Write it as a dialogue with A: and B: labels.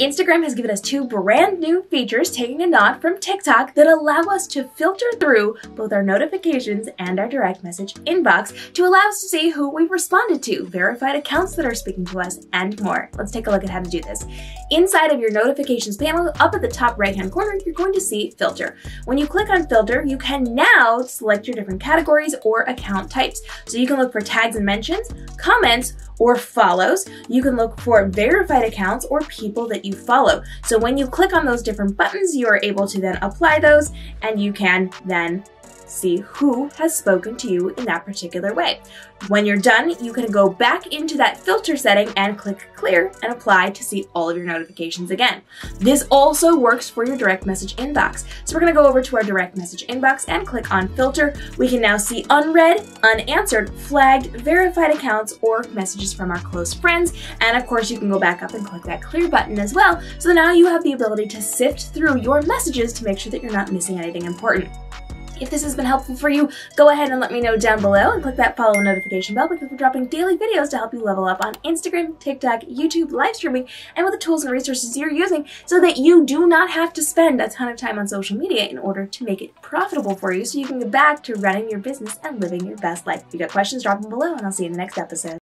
A: Instagram has given us two brand new features taking a nod from TikTok that allow us to filter through both our notifications and our direct message inbox to allow us to see who we've responded to, verified accounts that are speaking to us, and more. Let's take a look at how to do this. Inside of your notifications panel, up at the top right hand corner, you're going to see filter. When you click on filter, you can now select your different categories or account types. So you can look for tags and mentions, comments, or follows. You can look for verified accounts or people that you follow. So when you click on those different buttons, you are able to then apply those and you can then see who has spoken to you in that particular way. When you're done, you can go back into that filter setting and click clear and apply to see all of your notifications again. This also works for your direct message inbox. So we're gonna go over to our direct message inbox and click on filter. We can now see unread, unanswered, flagged, verified accounts, or messages from our close friends. And of course, you can go back up and click that clear button as well. So now you have the ability to sift through your messages to make sure that you're not missing anything important. If this has been helpful for you, go ahead and let me know down below and click that follow notification bell because we're dropping daily videos to help you level up on Instagram, TikTok, YouTube, live streaming, and with the tools and resources you're using so that you do not have to spend a ton of time on social media in order to make it profitable for you so you can get back to running your business and living your best life. If you got questions, drop them below and I'll see you in the next episode.